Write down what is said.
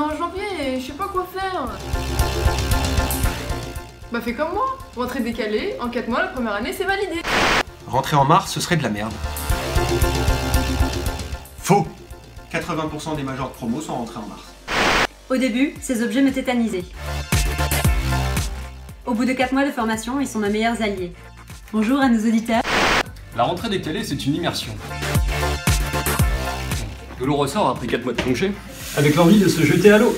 est en janvier et je sais pas quoi faire. Bah fais comme moi, rentrée décalée, en 4 mois la première année c'est validé. Rentrer en mars, ce serait de la merde. Faux 80% des majors de promo sont rentrés en mars. Au début, ces objets me tétanisaient. Au bout de 4 mois de formation, ils sont mes meilleurs alliés. Bonjour à nos auditeurs. La rentrée décalée, c'est une immersion. De l'eau ressort après 4 mois de congé, avec l'envie de se jeter à l'eau.